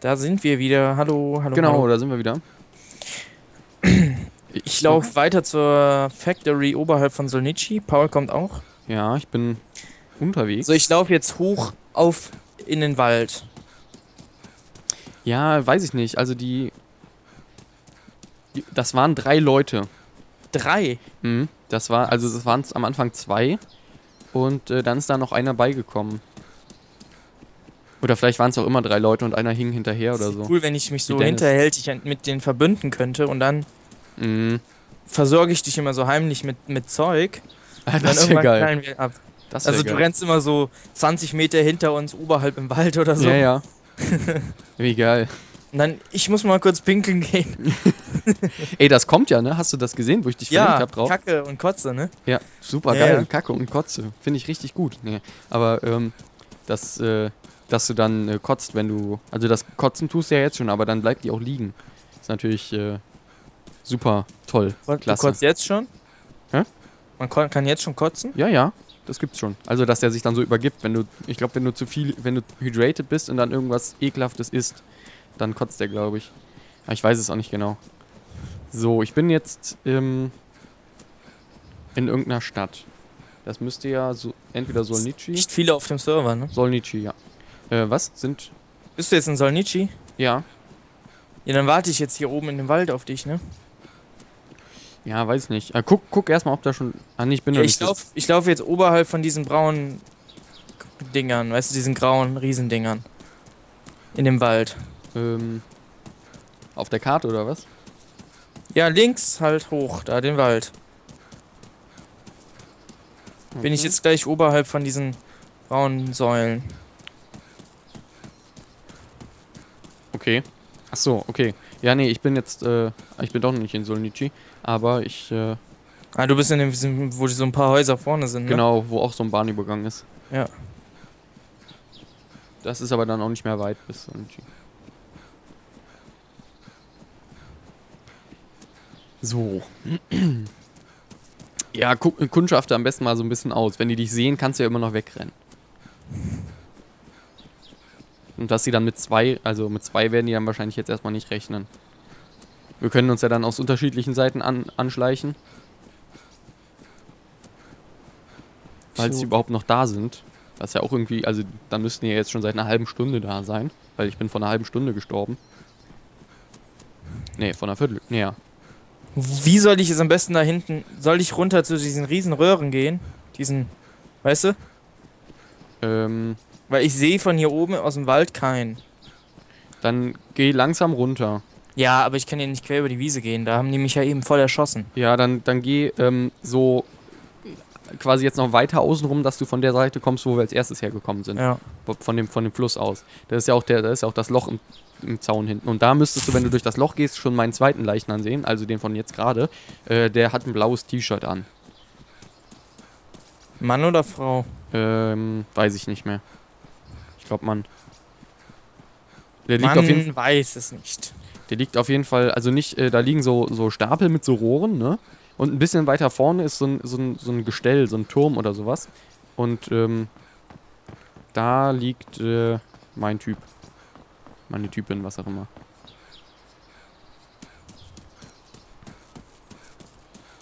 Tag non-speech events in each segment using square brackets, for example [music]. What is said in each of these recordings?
Da sind wir wieder. Hallo, hallo. Genau, Hallo. da sind wir wieder. Ich laufe weiter zur Factory oberhalb von Solnici. Paul kommt auch. Ja, ich bin unterwegs. So, ich laufe jetzt hoch auf in den Wald. ja, weiß ich nicht. Also die, die. Das waren drei Leute. Drei. Mhm. Das war, also es waren am Anfang zwei. Und äh, dann ist da noch einer beigekommen. Oder vielleicht waren es auch immer drei Leute und einer hing hinterher oder so. Cool, wenn ich mich so hinterhältig mit denen verbünden könnte und dann Mhm. versorge ich dich immer so heimlich mit, mit Zeug. Dann Das wäre irgendwann geil. Also du geil. rennst immer so 20 Meter hinter uns oberhalb im Wald oder so. Ja, ja. [laughs] Wie geil. Und dann, ich muss mal kurz pinkeln gehen. [laughs] Ey, das kommt ja, ne? Hast du das gesehen, wo ich dich verlinkt Ja, hab drauf? Kacke und Kotze, ne? Ja, super Ja, geil. ja. Kacke und Kotze. Finde ich richtig gut. Nee. Aber, ähm, das, äh, dass du dann äh, kotzt, wenn du. Also das Kotzen tust du ja jetzt schon, aber dann bleibt die auch liegen. Ist natürlich äh, super toll. Du Klasse. kotzt jetzt schon? Hä? Man kann jetzt schon kotzen? Ja, ja, das gibt's schon. Also, dass der sich dann so übergibt, wenn du, ich glaube, wenn du zu viel, wenn du hydrated bist und dann irgendwas ekelhaftes isst, dann kotzt der, glaube ich. Aber ich weiß es auch nicht genau. So, ich bin jetzt ähm, in irgendeiner Stadt. Das müsste ja so entweder Solnici. Nicht viele auf dem Server, ne? Solnici, ja. Äh, was sind? Bist du jetzt in Solnici? Ja, Ja, dann warte ich jetzt hier oben in dem Wald auf dich, ne? ja, weiß nicht. Äh, guck, guck erstmal, ob da schon. Ah, nee, ich bin Ja, noch ich nicht. laufe ich lauf jetzt oberhalb von diesen braunen Dingern, weißt du, diesen grauen Riesendingern. In dem Wald. Ähm, auf der Karte oder was? Ja, links halt hoch, da den Wald. Bin ich jetzt gleich oberhalb von diesen braunen Säulen. Okay. Ach so, okay. Ja, nee, ich bin jetzt, äh, ich bin doch noch nicht in Solnici, aber ich, äh, Ah, du bist in dem, wo so ein paar Häuser vorne sind, ne? genau, wo auch so ein Bahnübergang ist. Ja. Das ist aber dann auch nicht mehr weit bis Solnici. So. [clears throat] Ja, guck, kundschafte am besten mal so ein bisschen aus. Wenn die dich sehen, kannst du ja immer noch wegrennen. Und dass sie dann mit zwei, also mit zwei werden die dann wahrscheinlich jetzt erstmal nicht rechnen. Wir können uns ja dann aus unterschiedlichen Seiten an, anschleichen. Falls So. sie überhaupt noch da sind. Was ja auch irgendwie, also dann müssten die ja jetzt schon seit einer halben Stunde da sein. Weil ich bin vor einer halben Stunde gestorben. Nee, vor einer Viertel. Nee, ja. Wie soll ich jetzt am besten da hinten? Soll ich runter zu diesen riesen Röhren gehen? Diesen, weißt du? Ähm, Weil ich sehe von hier oben aus dem Wald keinen. dann geh langsam runter. Ja, aber ich kann ja nicht quer über die Wiese gehen. Da haben die mich ja eben voll erschossen. Ja, dann, dann geh ähm, so quasi jetzt noch weiter außen rum, dass du von der Seite kommst, wo wir als erstes hergekommen sind. Ja. Von dem, von dem Fluss aus. Da ist ja auch der, da ist ja auch das Loch im, im Zaun hinten. Und da müsstest du, wenn du durch das Loch gehst, schon meinen zweiten Leichnam sehen, also den von jetzt gerade. Äh, der hat ein blaues T-Shirt an. Mann oder Frau? Ähm, weiß ich nicht mehr. Ich glaube, Mann. Der liegt, Mann auf jeden, weiß es nicht. der liegt auf jeden Fall, also nicht, äh, da liegen so, so Stapel mit so Rohren, ne? Und ein bisschen weiter vorne ist so ein, so ein, so ein Gestell, so ein Turm oder sowas. Und ähm, da liegt äh, mein Typ. Meine Typin, was auch immer.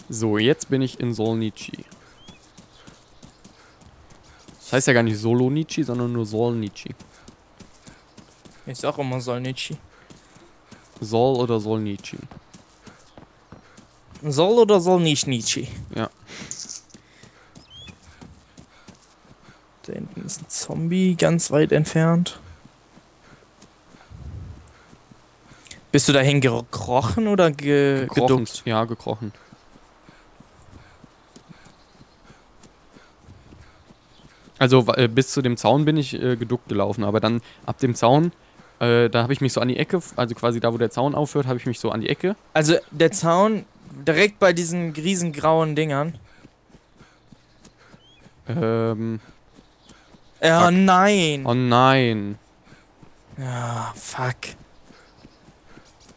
So, jetzt bin ich in Solnici. Das heißt ja gar nicht Solonici, sondern nur Solnici. Ich sag immer Solnici. Sol oder Solnici. Soll oder soll nicht Nietzsche? Ja. Da hinten ist ein Zombie ganz weit entfernt. Bist du dahin gekrochen oder ge Gekrochen. geduckt? Ja, gekrochen. Also äh, bis zu dem Zaun bin ich äh, geduckt gelaufen, aber dann ab dem Zaun, äh, da habe ich mich so an die Ecke, also quasi da, wo der Zaun aufhört, habe ich mich so an die Ecke. Also der Zaun direkt bei diesen riesengrauen Dingern. Ähm, Oh Fuck. nein. oh nein, Ja, fuck.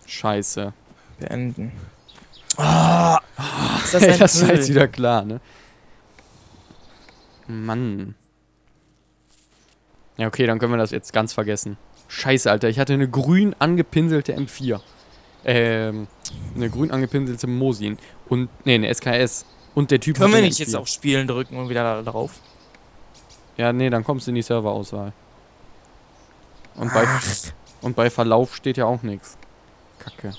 scheiße. Beenden. Ah, ist das ein [laughs] das war jetzt wieder klar, ne? Mann. Ja, okay, dann können wir das jetzt ganz vergessen. Scheiße, Alter. Ich hatte eine grün angepinselte M4. Ähm, eine grün angepinselte Mosin. Und, nee, eine SKS. Und der Typ Können wir nicht jetzt M4. auch Spielen drücken und wieder da drauf? Ja, nee, dann kommst du in die Serverauswahl. Und bei, Ach, und bei Verlauf steht ja auch nichts. Kacke.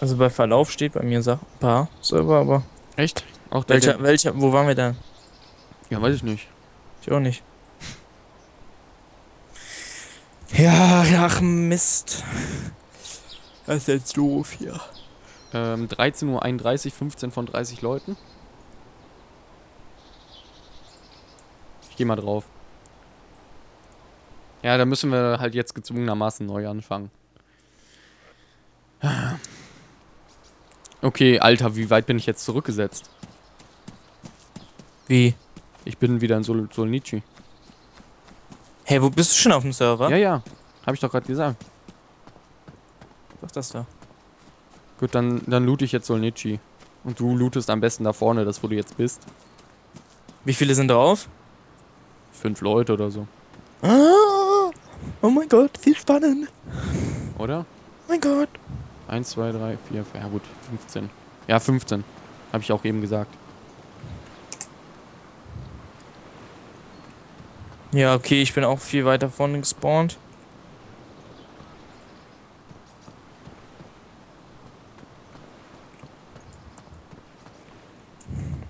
also bei Verlauf steht bei mir ein paar Server, aber Echt? Auch der, welcher, welcher, wo waren wir denn? Ja, weiß ich nicht. Ich auch nicht. Ja, ach Mist. Das ist jetzt doof hier. Ähm, 13.31 Uhr, 15 von 30 Leuten. Ich geh mal drauf. Ja, da müssen wir halt jetzt gezwungenermaßen neu anfangen. Okay, Alter, wie weit bin ich jetzt zurückgesetzt? Wie? Ich bin wieder in Sol Solnici. Hey, wo bist du schon auf dem Server? Ja, ja. Hab ich doch gerade gesagt. Doch, das da. Gut, dann, dann loot ich jetzt Solnici. Und du lootest am besten da vorne, das wo du jetzt bist. Wie viele sind drauf? Fünf Leute oder so. Ah, oh mein Gott, viel spannend. Oder? Oh mein Gott. 1, 2, 3, 4, ja gut, 15. Ja, 15. Habe ich auch eben gesagt. Ja, okay, ich bin auch viel weiter vorne gespawnt.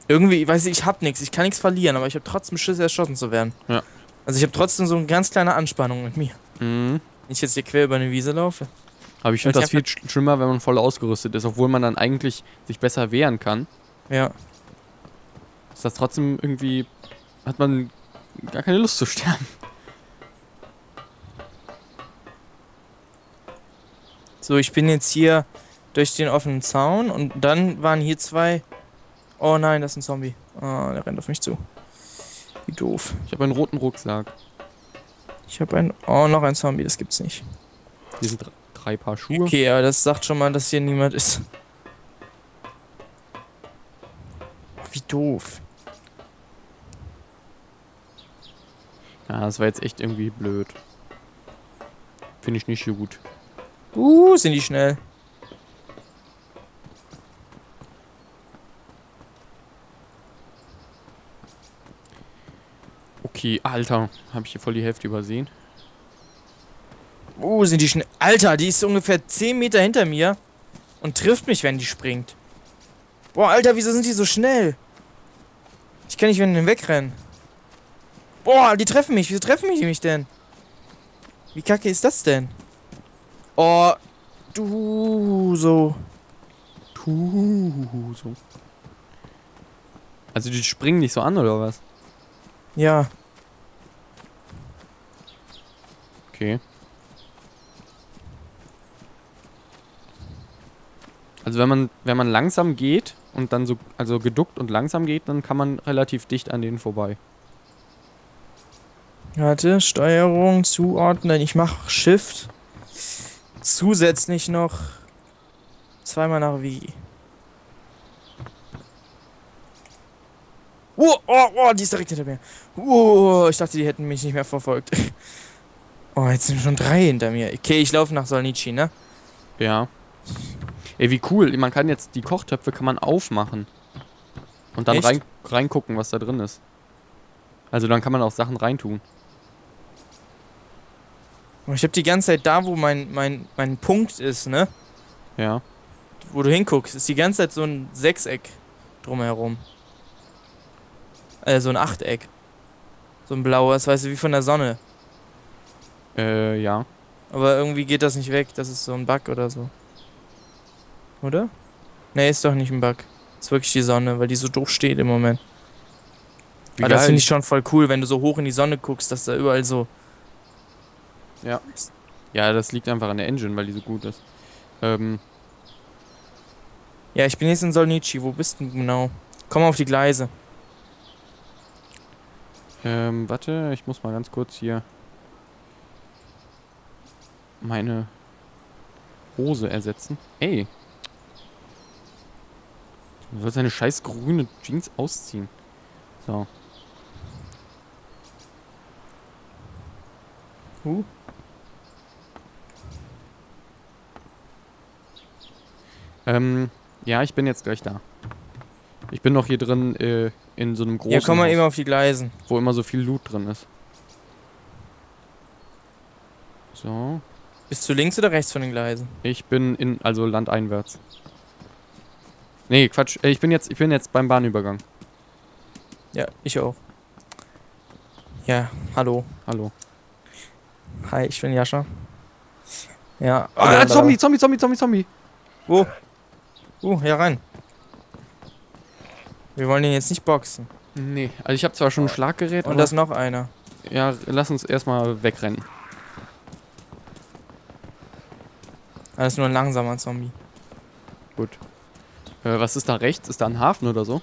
Irgendwie, ich weiß ich, ich hab nichts, ich kann nichts verlieren, aber ich habe trotzdem Schiss, erschossen zu werden. Ja. Also ich habe trotzdem so eine ganz kleine Anspannung mit mir. Mhm. Wenn ich jetzt hier quer über eine Wiese laufe. Aber ich finde das viel sch- schlimmer, wenn man voll ausgerüstet ist, obwohl man dann eigentlich sich besser wehren kann. Ja. Ist das trotzdem irgendwie. Hat man gar keine Lust zu sterben. So, ich bin jetzt hier durch den offenen Zaun und dann waren hier zwei. Oh nein, das ist ein Zombie. Ah, der rennt auf mich zu. Wie doof. Ich habe einen roten Rucksack. Ich habe ein. Oh, noch ein Zombie, das gibt's nicht. Hier sind dr- drei Paar Schuhe. Okay, aber das sagt schon mal, dass hier niemand ist. Wie doof. Ja, das war jetzt echt irgendwie blöd. Finde ich nicht so gut. Uh, sind die schnell. Okay, Alter. Habe ich hier voll die Hälfte übersehen. Uh, sind die schnell. Alter, die ist ungefähr 10 Meter hinter mir und trifft mich, wenn die springt. Boah, Alter, wieso sind die so schnell? Ich kann nicht wenn die wegrennen. Boah, die treffen mich. Wieso treffen mich die mich denn? Wie kacke ist das denn? Oh, du so. Tu so. Also die springen nicht so an, oder was? Ja. Okay. Also wenn man, wenn man langsam geht und dann so, also geduckt und langsam geht, dann kann man relativ dicht an denen vorbei. Warte, Steuerung, zuordnen. Ich mach Shift. Zusätzlich noch zweimal nach Wie. Oh, oh, oh, die ist direkt hinter mir. Oh, ich dachte, die hätten mich nicht mehr verfolgt. [laughs] Oh, jetzt sind schon drei hinter mir. Okay, ich laufe nach Solnici, ne? Ja. Ey, wie cool. Man kann jetzt die Kochtöpfe kann man aufmachen. Und dann Echt? rein, reingucken, was da drin ist. Also dann kann man auch Sachen reintun. Oh, Ich habe die ganze Zeit da, wo mein, mein, mein Punkt ist, ne? Ja. Wo du hinguckst, ist die ganze Zeit so ein Sechseck drumherum. Äh, so ein Achteck. So ein blaues, weißt du, wie von der Sonne. Äh, ja. Aber irgendwie geht das nicht weg. Das ist so ein Bug oder so. Oder? Ne, ist doch nicht ein Bug. Ist wirklich die Sonne, weil die so doof steht im Moment. Wie Aber das geil. finde ich schon voll cool, wenn du so hoch in die Sonne guckst, dass da überall so. Ja. Ja, das liegt einfach an der Engine, weil die so gut ist. Ähm, Ja, ich bin jetzt in Solnici. Wo bist du genau? Komm auf die Gleise. ähm, warte, ich muss mal ganz kurz hier meine Hose ersetzen. Ey. Du sollst deine scheiß grüne Jeans ausziehen. So. Huh. Ähm, ja, ich bin jetzt gleich da. Ich bin noch hier drin äh, in so einem großen Hier kommen wir Haus, eben auf die Gleisen. wo immer so viel Loot drin ist. So, Bist du links oder rechts von den Gleisen? ich bin in also landeinwärts. Nee, Quatsch, äh, ich bin jetzt ich bin jetzt beim Bahnübergang. Ja, ich auch. Ja, hallo. Hallo. Hi, ich bin Jascha. Ja. Ah, oder- Zombie, Zombie, Zombie, Zombie, Zombie. Wo? Uh, hier rein. Wir wollen den jetzt nicht boxen. Nee, also ich habe zwar schon ein Schlaggerät, Und da ist noch einer. ja, lass uns erstmal wegrennen. Das ist nur ein langsamer Zombie. Gut. Äh, was ist da rechts? Ist da ein Hafen oder so?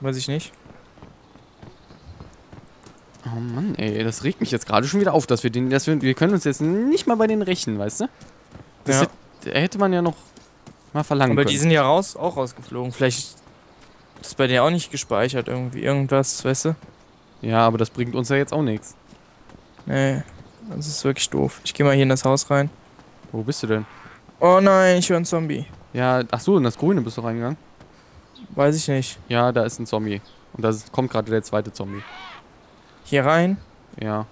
Weiß ich nicht. Oh Mann, ey, das regt mich jetzt gerade schon wieder auf, dass wir den, dass wir, wir können uns jetzt nicht mal bei den rächen, weißt du? Das Ja. hätte, hätte man ja noch mal verlangen Aber können. die sind ja raus, auch rausgeflogen. Vielleicht ist bei dir auch nicht gespeichert irgendwie. Irgendwas, weißt du? ja, aber das bringt uns ja jetzt auch nichts. Nee, das ist wirklich doof. Ich gehe mal hier in das Haus rein. Wo bist du denn? Oh nein, ich höre einen Zombie. Ja, ach so, in das Grüne bist du reingegangen? Weiß ich nicht. Ja, da ist ein Zombie. Und da kommt gerade der zweite Zombie. Hier rein. Ja.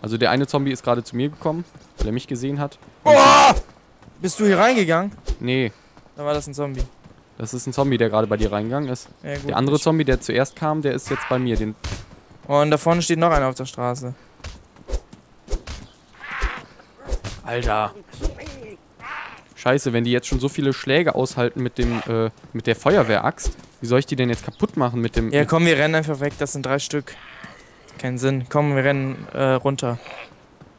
Also der eine Zombie ist gerade zu mir gekommen, weil er mich gesehen hat. Oh! Bist du hier reingegangen? Nee, Dann war das ein Zombie. das ist ein Zombie, der gerade bei dir reingegangen ist. Ja, gut. Der andere Ich- Zombie, der zuerst kam, der ist jetzt bei mir. Den Oh, und da vorne steht noch einer auf der Straße. Alter. Scheiße, wenn die jetzt schon so viele Schläge aushalten mit dem, äh, mit der Feuerwehraxt, wie soll ich die denn jetzt kaputt machen mit dem. Ja, komm, wir rennen einfach weg. Das sind drei Stück. Kein Sinn. Komm, wir rennen äh, runter.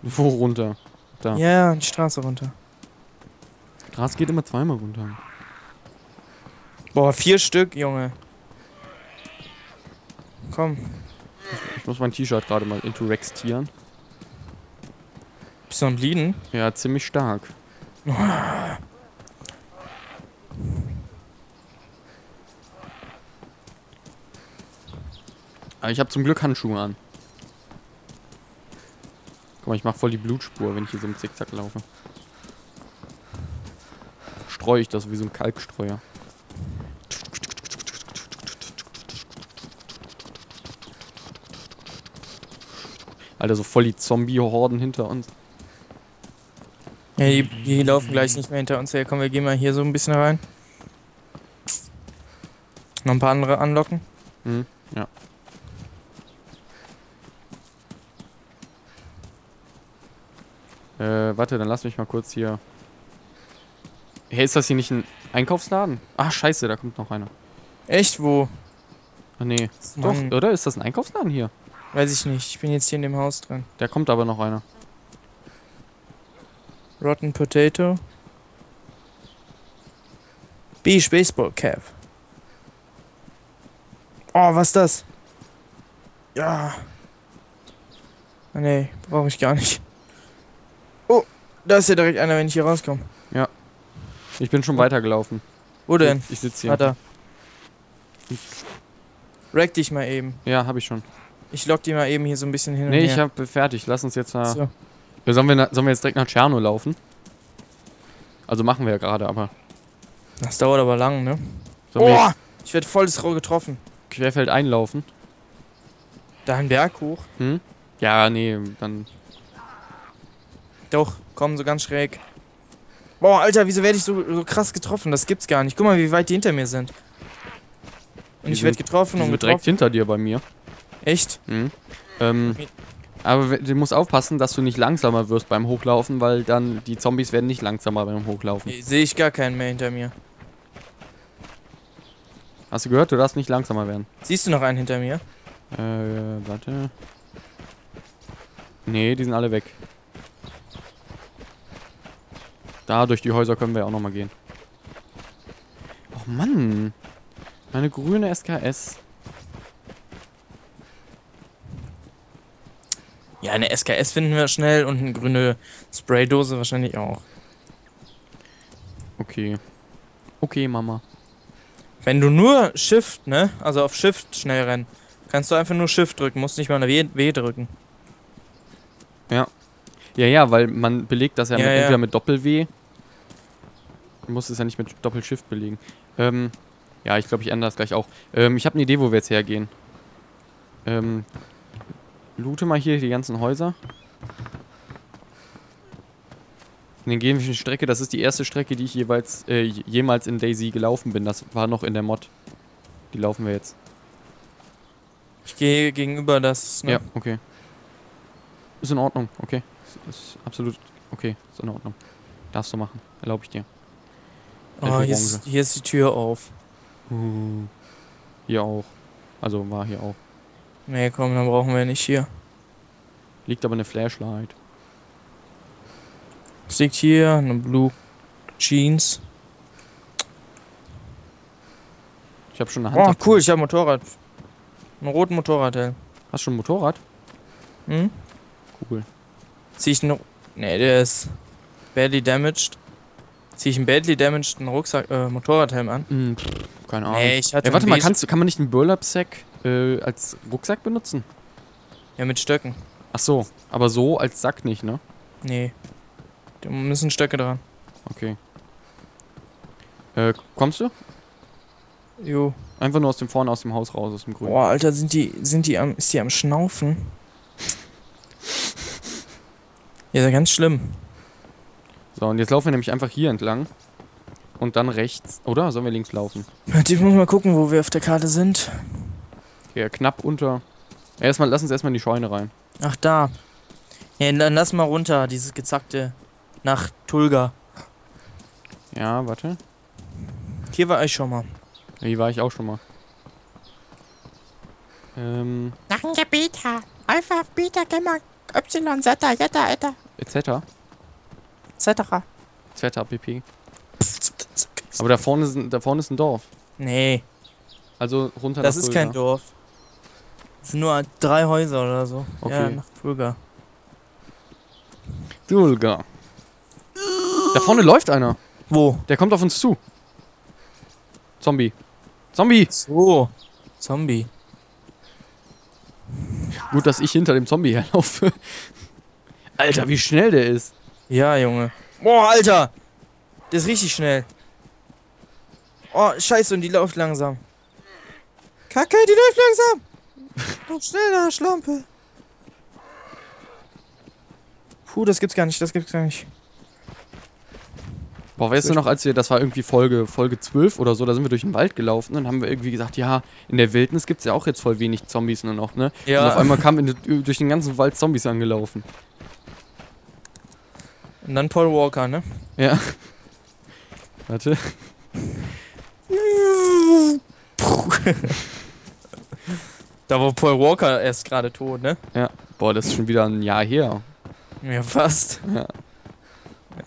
wo runter? Da. Ja, die Straße runter. Gras geht immer zweimal runter. Boah, vier Stück, Junge. Komm. Ich muss mein T-Shirt gerade mal interextieren. Bist du am Blieden? Ja, ziemlich stark. [laughs] Aber ich habe zum Glück Handschuhe an. Guck mal, ich mache voll die Blutspur, wenn ich hier so im Zickzack laufe. Streue ich das wie so ein Kalkstreuer. Alter, so voll die Zombie-Horden hinter uns. Ja, die, die laufen gleich nicht mehr hinter uns her. Komm, wir gehen mal hier so ein bisschen rein. Noch ein paar andere anlocken. Mhm, ja. Äh, warte, dann lass mich mal kurz hier. Hey, ist das hier nicht ein Einkaufsladen? Ah, scheiße, da kommt noch einer. Echt, wo? Ah, nee. Mann, Doch, oder? Ist das ein Einkaufsladen hier? Weiß ich nicht. Ich bin jetzt hier in dem Haus drin. Da kommt aber noch einer. Rotten Potato. Beach Baseball Cap. Oh, was ist das? Ja. Ah, nee, brauche ich gar nicht. Da ist ja direkt einer, wenn ich hier rauskomme. Ich bin schon weitergelaufen. Wo denn? Ich sitze hier. Hat er. Rack dich mal eben. Ja, habe ich schon. Ich lock die mal eben hier so ein bisschen hin und Nee, ich her. habe fertig. Lass uns jetzt mal. So. Ja, sollen, wir, sollen wir jetzt direkt nach Tscherno laufen? Also machen wir ja gerade, aber. Das dauert aber lang, ne? Sollen Oh, ich werde voll das Rohr getroffen. querfeld einlaufen? Da ein Berg hoch. Hm? Ja, nee, dann. Doch, komm, so ganz schräg. Boah, Alter, wieso werde ich so, so krass getroffen? Das gibt's gar nicht. Guck mal, wie weit die hinter mir sind. Und Die ich werde getroffen und sind direkt getroffen. hinter dir bei mir. Echt? Mhm. Ähm, aber du musst aufpassen, dass du nicht langsamer wirst beim Hochlaufen, weil dann die Zombies werden nicht langsamer beim Hochlaufen. Sehe ich gar keinen mehr hinter mir. Hast du gehört? Du darfst nicht langsamer werden. Siehst du noch einen hinter mir? Äh, warte. Nee, die sind alle weg. Da durch die Häuser können wir auch nochmal gehen. Och Mann. Meine grüne SKS. Ja, eine SKS finden wir schnell und eine grüne Spraydose wahrscheinlich auch. Okay. Okay, Mama. Wenn du nur Shift, ne? Also auf Shift schnell rennen, kannst du einfach nur Shift drücken, musst nicht mal eine W, w drücken. Ja, ja, weil man belegt das ja, Ja, mit, ja. entweder mit Doppel-W. Du musst es ja nicht mit Doppel-Shift belegen. Ähm, ja, ich glaube, ich ändere das gleich auch. Ähm, ich habe eine Idee, wo wir jetzt hergehen. Ähm, loote mal hier die ganzen Häuser. Dann gehen wir eine Strecke. Das ist die erste Strecke, die ich jeweils, äh, jemals in Daisy gelaufen bin. Das war noch in der Mod. Die laufen wir jetzt. Ich gehe gegenüber das, ne? Ja, okay. Ist in Ordnung, okay. Ist, ist absolut okay, ist in Ordnung. Darfst du machen, erlaube ich dir. Oh, hier, ist, hier ist die Tür auf. Hier auch. Also war hier auch. Nee, komm, dann brauchen wir nicht hier. Liegt aber eine Flashlight. Es liegt hier eine Blue Jeans. Ich habe schon eine Oh, Hand. cool, ich habe Motorrad. Einen roten Motorradhelm. Hast du schon ein Motorrad? Hm? Cool. Zieh ich einen. Nee, der ist badly damaged. Zieh ich einen badly damaged Rucksack, äh, Motorradhelm an? Pff, keine Ahnung. Nee, ich hatte Ey, warte mal, kannst, kann man nicht einen Burlap-Sack äh, als Rucksack benutzen? Ja, mit Stöcken. Ach so, aber so als Sack nicht, ne? Nee. Da müssen Stöcke dran. Okay. Äh, kommst du? Jo. Einfach nur aus dem vorne aus dem Haus raus, aus dem Grün. Boah, Alter, sind die, sind die am, ist die am Schnaufen? [laughs] Ja, ist ja ganz schlimm. So, und jetzt laufen wir nämlich einfach hier entlang. Und dann rechts. Oder? Sollen wir links laufen? Ich muss mal gucken, wo wir auf der Karte sind. Ja, knapp unter. Erstmal, lass uns erstmal in die Scheune rein. Ach, da. Ja, dann lass mal runter, dieses gezackte. Nach Tulga. Ja, warte. Hier war ich schon mal. Hier war ich auch schon mal. Ähm, Danke, Beta. Alpha, Beta, Gamma, Y, Zeta, Jetta, Eta, etc. etc. Zeta, pp. Aber da vorne, ist, ein- da vorne ist ein Dorf. Nee, Also runter das nach ist kein. Dorf. Das sind nur drei Häuser oder so. Ja, Okay. nach Tulga. Dulga. Da vorne läuft einer. Wo? Der kommt auf uns zu. Zombie. Zombie! So. Zombie. Gut, dass ich hinter dem Zombie herlaufe. Alter, wie schnell der ist. Ja, Junge. Boah, Alter. Der ist richtig schnell. Oh, scheiße, und die läuft langsam. Kacke, die läuft langsam. Lauf schneller, Schlampe. Puh, das gibt's gar nicht, das gibt's gar nicht. Boah, weißt du noch, als wir, das war irgendwie Folge, Folge 12 oder so, da sind wir durch den Wald gelaufen und haben wir irgendwie gesagt, ja, in der Wildnis gibt es ja auch jetzt voll wenig Zombies nur noch, ne? Ja. Und auf einmal kamen durch den ganzen Wald Zombies angelaufen. Und dann Paul Walker, ne? Ja. [laughs] Warte. Da war Paul Walker erst gerade tot, ne? Boah, das ist schon wieder ein Jahr her. Ja, fast. Ja.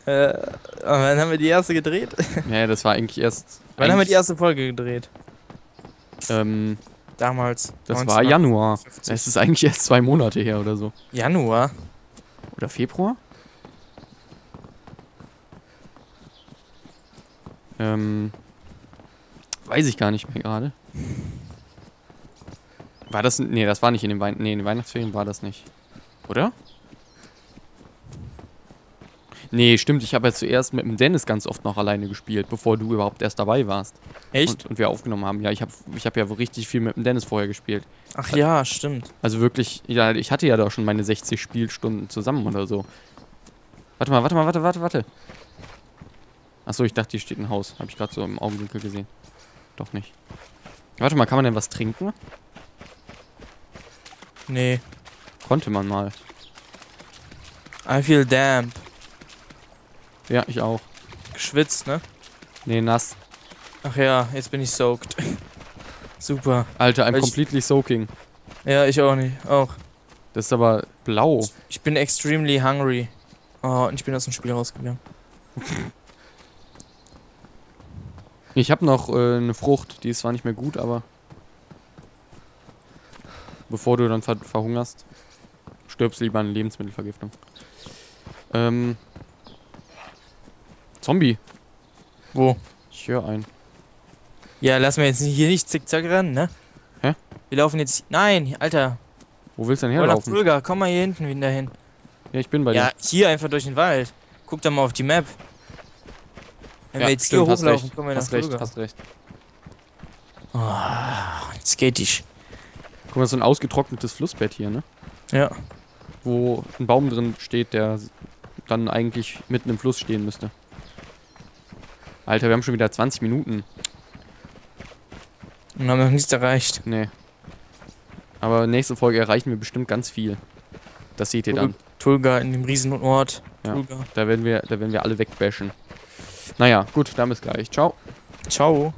Äh, aber wann haben wir die erste gedreht? [laughs] Ja, das war eigentlich erst. Wann haben wir die eigentlich, erste Folge gedreht? Ähm, Damals. das 19. war Januar. 50. Es ist eigentlich erst zwei Monate her oder so. Januar? Oder Februar? Ähm, weiß ich gar nicht mehr gerade. War das, nee, das war nicht in den Wein, nee, in den Weihnachtsferien war das nicht. Oder? Nee, stimmt, ich habe ja zuerst mit dem Dennis ganz oft noch alleine gespielt, bevor du überhaupt erst dabei warst. Echt? Und, und wir aufgenommen haben. Ja, ich habe ich hab ja richtig viel mit dem Dennis vorher gespielt. Ach ja, stimmt. Also wirklich, ja, ich hatte ja da schon meine 60 Spielstunden zusammen oder so. Warte mal, warte mal, warte, warte, warte. Achso, ich dachte, hier steht ein Haus. Habe ich gerade so im Augenwinkel gesehen. Doch nicht. Warte mal, kann man denn was trinken? Nee. Konnte man mal. I feel damp. Ja, ich auch. Geschwitzt, ne? Nee, nass. Ach ja, jetzt bin ich soaked. [laughs] Super. Alter, I'm Ich- completely soaking. Ja, ich auch nicht. Auch. Das ist aber blau. Ich bin extremely hungry. Oh, und ich bin aus dem Spiel rausgegangen. [laughs] Ich habe noch äh, eine Frucht. Die ist zwar nicht mehr gut, aber... Bevor du dann ver verhungerst, stirbst lieber an Lebensmittelvergiftung. Ähm... Zombie. Wo? Ich höre einen. Ja, lass mir jetzt hier nicht zickzack rennen, ne? Hä? Wir laufen jetzt. Nein, Alter. Wo willst du denn herlaufen? Fulga. Komm mal hier hinten wieder hin. Ja, ich bin bei Ja, dir. hier einfach durch den Wald. Guck doch mal auf die Map. Wenn wir jetzt stimmt, hier hochlaufen, recht. kommen wir nach Hast recht, hast recht. Jetzt geht ich. Guck mal, so ein ausgetrocknetes Flussbett hier, ne? Ja. Wo ein Baum drin steht, der dann eigentlich mitten im Fluss stehen müsste. Alter, wir haben schon wieder 20 Minuten. Und haben noch nichts erreicht. Nee. Aber nächste Folge erreichen wir bestimmt ganz viel. Das seht ihr dann. Tulga in dem Riesenort. Ja. Tulga. Da werden wir, da werden wir alle wegbashen. Naja, gut, dann bis gleich. Ciao. Ciao.